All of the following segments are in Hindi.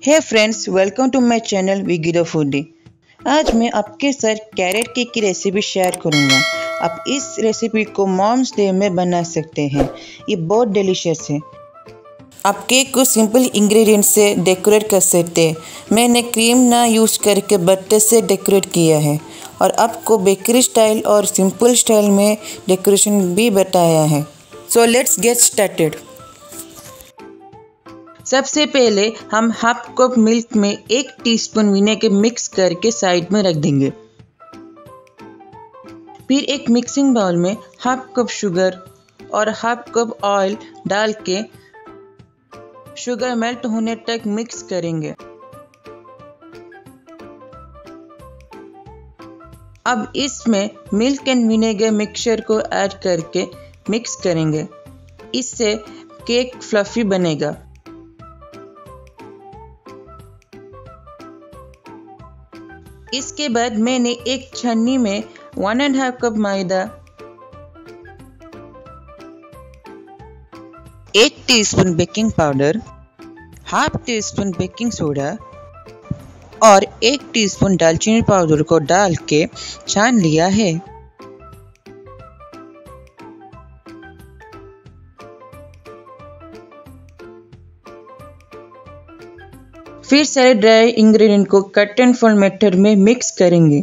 Hey friends welcome to my channel विगिडो foodie आज मैं आपके साथ कैरेट केक की रेसिपी शेयर करूँगा। आप इस रेसिपी को मॉम्स डे में बना सकते हैं। ये बहुत डिलीशियस है। आप केक को सिंपल इंग्रेडिएंट से डेकोरेट कर सकते हैं। मैंने क्रीम ना यूज़ करके बटर से डेकोरेट किया है। और आपको बेकरी स्टाइल और सिंपल स्टाइल में डेकोरेशन भी बताया है। सो लेट्स गेट स्टार्टेड सबसे पहले हम हाफ़ कप मिल्क में एक टीस्पून विनेगर मिक्स करके साइड में रख देंगे। फिर एक मिक्सिंग बाउल में हाफ़ कप शुगर और हाफ़ कप ऑयल डाल के शुगर मेल्ट होने तक मिक्स करेंगे। अब इसमें मिल्क एंड विनेगर मिक्सचर को ऐड करके मिक्स करेंगे। इससे केक फ्लफी बनेगा। इसके बाद मैंने एक छन्नी में वन एंड हाफ़ कप मैदा एक teaspoon baking powder half teaspoon baking soda और एक टीस्पून दालचीनी पाउडर को डाल के छान लिया है। फिर सारे ड्राई इंग्रेडिएंट को कट एंड फोल्ड मेथड में मिक्स करेंगे।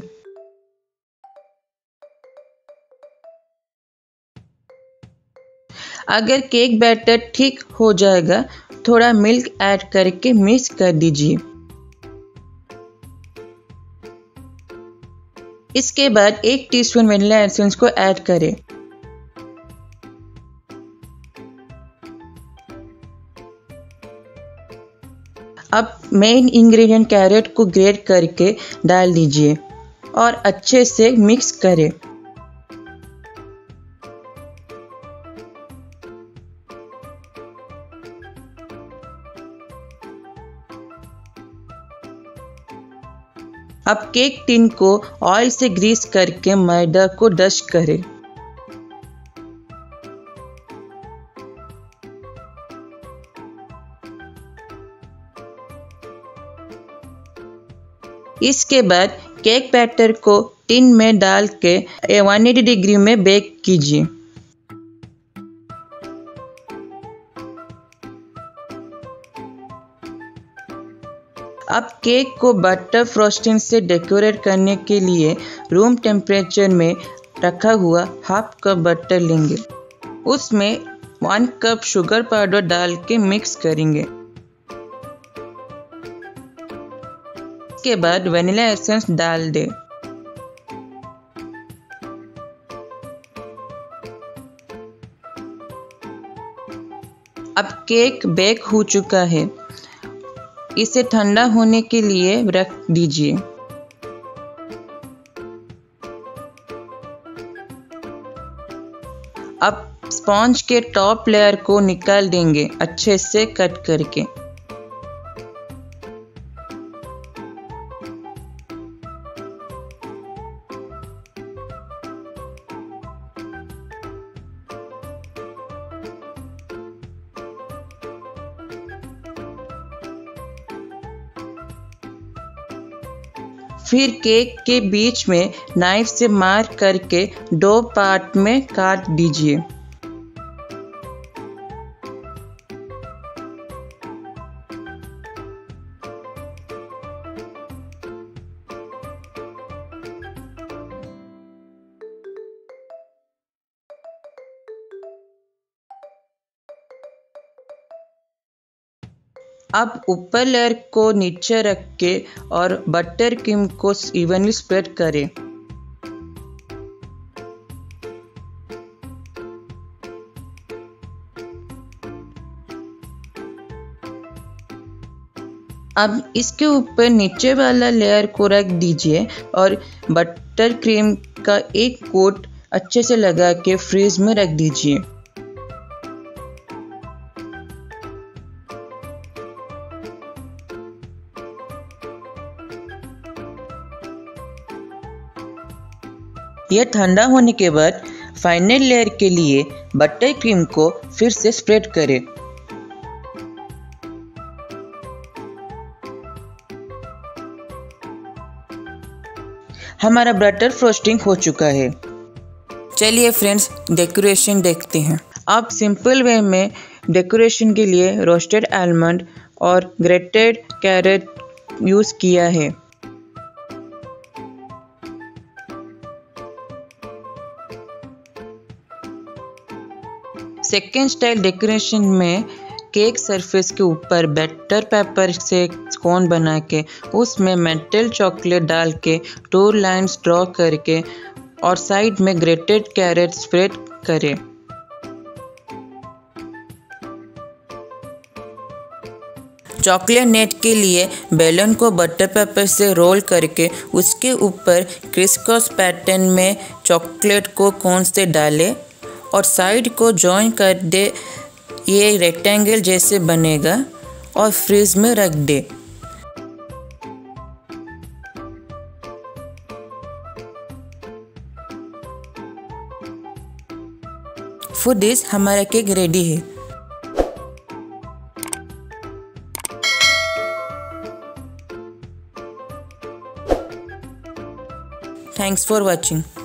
अगर केक बैटर ठीक हो जाएगा, थोड़ा मिल्क ऐड करके मिक्स कर दीजिए। इसके बाद एक टीस्पून वनीला एसेंस को ऐड करें। अब मेन इंग्रेडिएंट कैरेट को ग्रेट करके डाल दीजिए और अच्छे से मिक्स करें। अब केक टिन को ऑयल से ग्रीस करके मैदा को डस्ट करें। इसके बाद केक बैटर को टिन में डाल के 180 डिग्री में बेक कीजिए। अब केक को बटर फ्रोस्टिंग से डेकोरेट करने के लिए रूम टेम्परेचर में रखा हुआ हाफ़ कप बटर लेंगे। उसमें वन कप शुगर पाउडर डाल के मिक्स करेंगे। इसके बाद वनीला एसेंस डाल दे। अब केक बेक हो चुका है। इसे ठंडा होने के लिए रख दीजिए। अब स्पॉन्ज के टॉप लेयर को निकाल देंगे, अच्छे से कट करके। फिर केक के बीच में नाइफ से मार करके दो पार्ट में काट दीजिए। अब ऊपर लेयर को नीचे रख के और बटर क्रीम को इवनली स्प्रेड करें। अब इसके ऊपर नीचे वाला लेयर को रख दीजिए और बटर क्रीम का एक कोट अच्छे से लगा के फ्रीज में रख दीजिए। यह ठंडा होने के बाद फाइनल लेयर के लिए बटर क्रीम को फिर से स्प्रेड करें। हमारा बटर फ्रोस्टिंग हो चुका है। चलिए फ्रेंड्स डेकोरेशन देखते हैं। आप सिंपल वे में डेकोरेशन के लिए रोस्टेड आलमंड और ग्रेटेड कैरेट यूज़ किया है। सेकेंड स्टाइल डेकोरेशन में केक सरफेस के ऊपर बैटर पेपर से कोन बना के, उसमें मेटल चॉकलेट डाल के टू लाइन्स ड्रॉ करके और साइड में ग्रेटेड कैरेट स्प्रेड करें। चॉकलेट नेट के लिए बैलून को बटर पेपर से रोल करके उसके ऊपर क्रिस्कॉस पैटर्न में चॉकलेट को कौन से डालें। और साइड को जॉइन कर दे, ये रेक्टेंगल जैसे बनेगा और फ्रिज में रख दे फ़ूड डिश हमारा केक रेडी है थैंक्स फॉर watching.